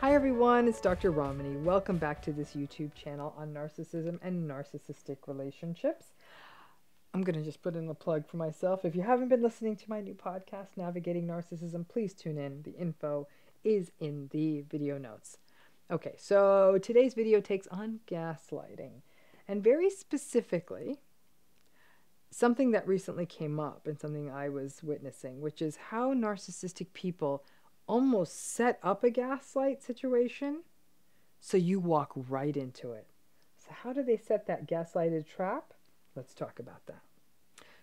Hi everyone, it's Dr. Ramani. Welcome back to this YouTube channel on narcissism and narcissistic relationships. I'm going to just put in a plug for myself. If you haven't been listening to my new podcast, Navigating Narcissism, please tune in. The info is in the video notes. Okay, so today's video takes on gaslighting. And very specifically, something that recently came up and something I was witnessing, which is how narcissistic people almost set up a gaslight situation so you walk right into it. So, how do they set that gaslighted trap? Let's talk about that.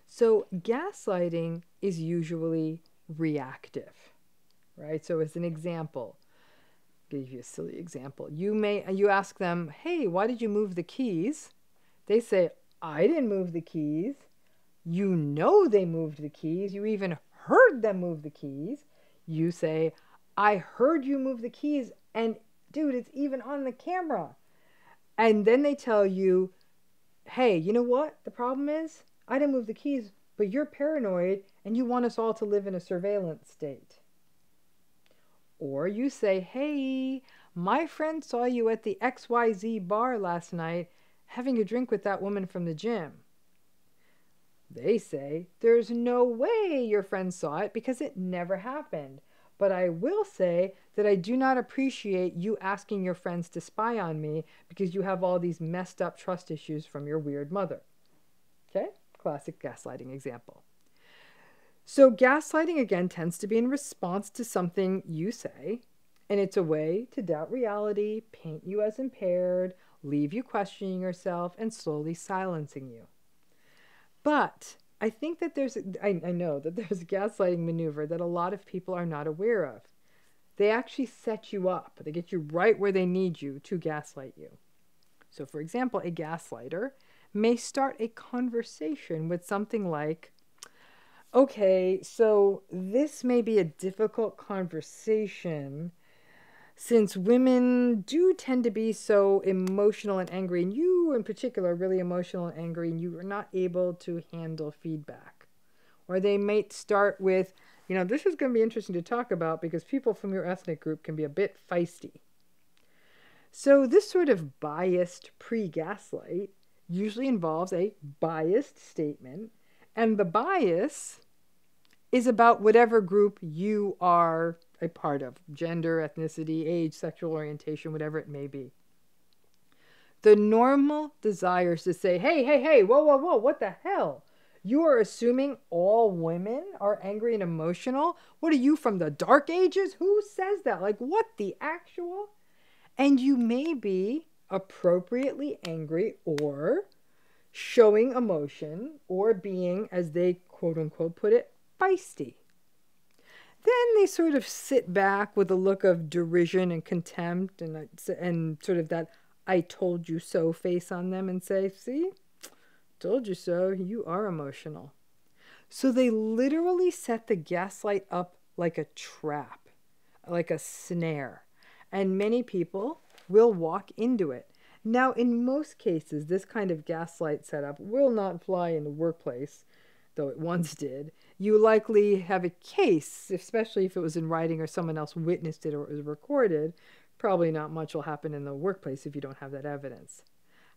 So, gaslighting is usually reactive, right? So, as an example, I'll give you a silly example. You may you ask them, "Hey, why did you move the keys?" They say, "I didn't move the keys." You know they moved the keys. You even heard them move the keys. You say, I heard you move the keys, and dude, it's even on the camera. And then they tell you, hey, you know what? The problem is, I didn't move the keys, but you're paranoid and you want us all to live in a surveillance state. Or you say, hey, my friend saw you at the XYZ bar last night having a drink with that woman from the gym. They say, there's no way your friend saw it because it never happened. But I will say that I do not appreciate you asking your friends to spy on me because you have all these messed up trust issues from your weird mother. Okay? Classic gaslighting example. So, gaslighting again tends to be in response to something you say, and it's a way to doubt reality, paint you as impaired, leave you questioning yourself, and slowly silencing you. But I think that there's, I, I know that there's a gaslighting maneuver that a lot of people are not aware of. They actually set you up, they get you right where they need you to gaslight you. So, for example, a gaslighter may start a conversation with something like, okay, so this may be a difficult conversation since women do tend to be so emotional and angry, and you in particular are really emotional and angry, and you are not able to handle feedback. Or they might start with, you know, this is going to be interesting to talk about because people from your ethnic group can be a bit feisty. So, this sort of biased pre gaslight usually involves a biased statement, and the bias is about whatever group you are a part of gender, ethnicity, age, sexual orientation, whatever it may be. The normal desires to say, hey, hey, hey, whoa, whoa, whoa, what the hell? You are assuming all women are angry and emotional? What are you from the dark ages? Who says that? Like, what the actual? And you may be appropriately angry or showing emotion or being, as they quote unquote put it, feisty. Then they sort of sit back with a look of derision and contempt and, uh, and sort of that I told you so face on them and say, See, told you so, you are emotional. So they literally set the gaslight up like a trap, like a snare. And many people will walk into it. Now, in most cases, this kind of gaslight setup will not fly in the workplace though it once did, you likely have a case, especially if it was in writing or someone else witnessed it or it was recorded. Probably not much will happen in the workplace if you don't have that evidence.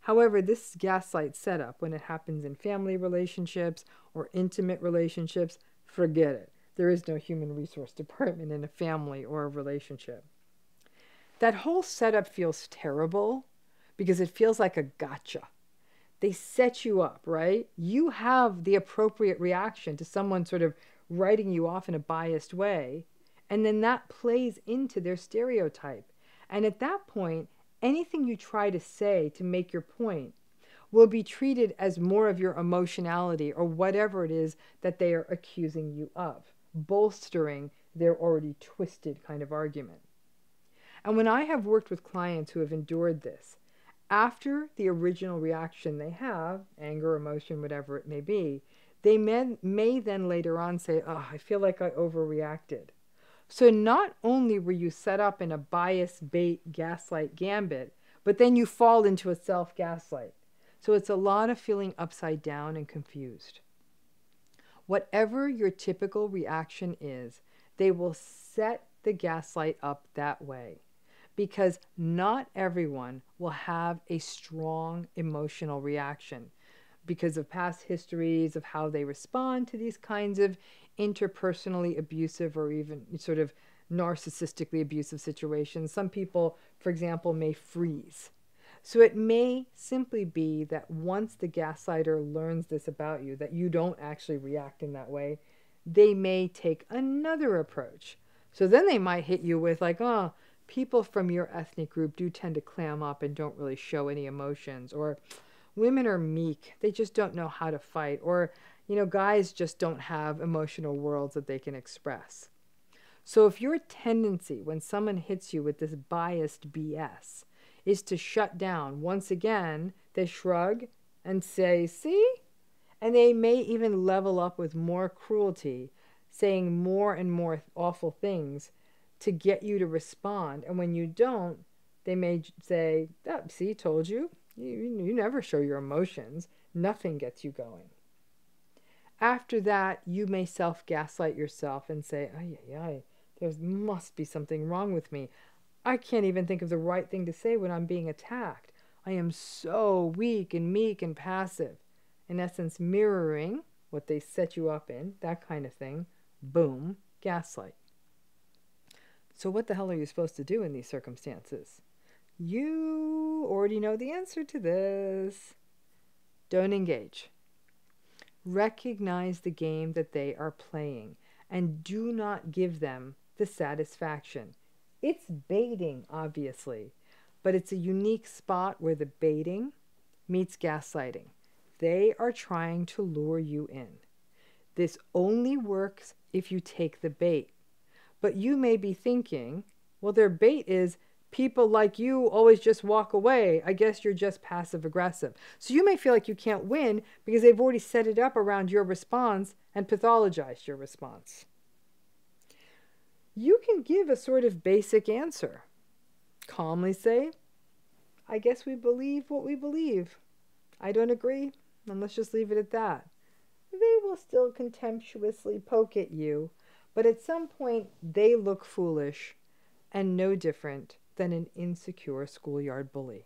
However, this gaslight setup, when it happens in family relationships or intimate relationships, forget it. There is no human resource department in a family or a relationship. That whole setup feels terrible because it feels like a gotcha they set you up, right? You have the appropriate reaction to someone sort of writing you off in a biased way. And then that plays into their stereotype. And at that point, anything you try to say to make your point will be treated as more of your emotionality or whatever it is that they are accusing you of, bolstering their already twisted kind of argument. And when I have worked with clients who have endured this, after the original reaction they have, anger, emotion, whatever it may be, they may, may then later on say, Oh, I feel like I overreacted. So not only were you set up in a bias bait gaslight gambit, but then you fall into a self gaslight. So it's a lot of feeling upside down and confused. Whatever your typical reaction is, they will set the gaslight up that way because not everyone will have a strong emotional reaction because of past histories of how they respond to these kinds of interpersonally abusive or even sort of narcissistically abusive situations. Some people, for example, may freeze. So it may simply be that once the gaslighter learns this about you, that you don't actually react in that way, they may take another approach. So then they might hit you with, like, oh, people from your ethnic group do tend to clam up and don't really show any emotions. Or women are meek, they just don't know how to fight. Or, you know, guys just don't have emotional worlds that they can express. So if your tendency when someone hits you with this biased BS is to shut down, once again, they shrug and say, see? And they may even level up with more cruelty, saying more and more awful things to get you to respond. And when you don't, they may say, oh, see, told you. you. You never show your emotions. Nothing gets you going. After that, you may self gaslight yourself and say, ay, ay, ay, there must be something wrong with me. I can't even think of the right thing to say when I'm being attacked. I am so weak and meek and passive. In essence, mirroring what they set you up in, that kind of thing. Boom, gaslight. So, what the hell are you supposed to do in these circumstances? You already know the answer to this. Don't engage. Recognize the game that they are playing and do not give them the satisfaction. It's baiting, obviously, but it's a unique spot where the baiting meets gaslighting. They are trying to lure you in. This only works if you take the bait. But you may be thinking, well, their bait is people like you always just walk away. I guess you're just passive aggressive. So you may feel like you can't win because they've already set it up around your response and pathologized your response you can give a sort of basic answer. Calmly say, I guess we believe what we believe. I don't agree, and let's just leave it at that. They will still contemptuously poke at you, but at some point they look foolish and no different than an insecure schoolyard bully.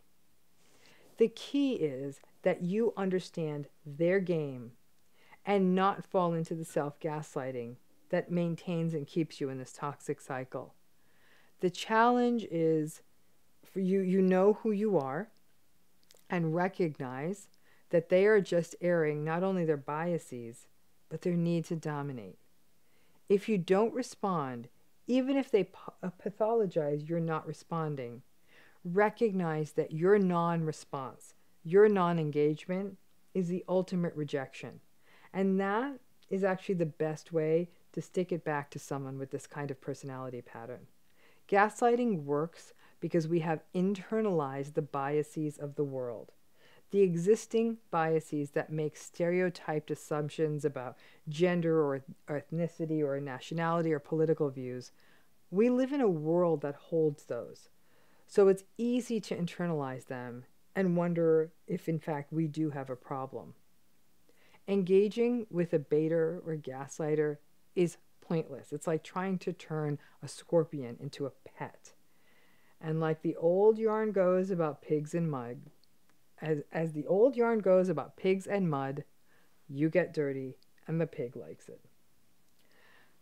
The key is that you understand their game and not fall into the self gaslighting that maintains and keeps you in this toxic cycle. The challenge is for you, you know who you are and recognize that they are just airing not only their biases, but their need to dominate. If you don't respond, even if they uh, pathologize you're not responding, recognize that your non response, your non engagement, is the ultimate rejection. And that is actually the best way to stick it back to someone with this kind of personality pattern. Gaslighting works because we have internalized the biases of the world. The existing biases that make stereotyped assumptions about gender or ethnicity or nationality or political views, we live in a world that holds those. So it's easy to internalize them and wonder if, in fact, we do have a problem. Engaging with a baiter or gaslighter is pointless. It's like trying to turn a scorpion into a pet. And like the old yarn goes about pigs and mud, as, as the old yarn goes about pigs and mud, you get dirty and the pig likes it.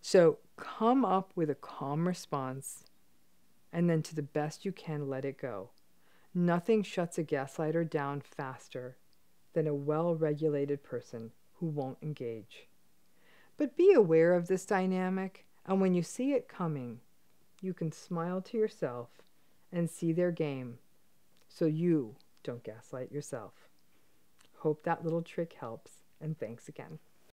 So come up with a calm response and then to the best you can let it go. Nothing shuts a gaslighter down faster than a well regulated person who won't engage. But be aware of this dynamic, and when you see it coming, you can smile to yourself and see their game so you don't gaslight yourself. Hope that little trick helps, and thanks again.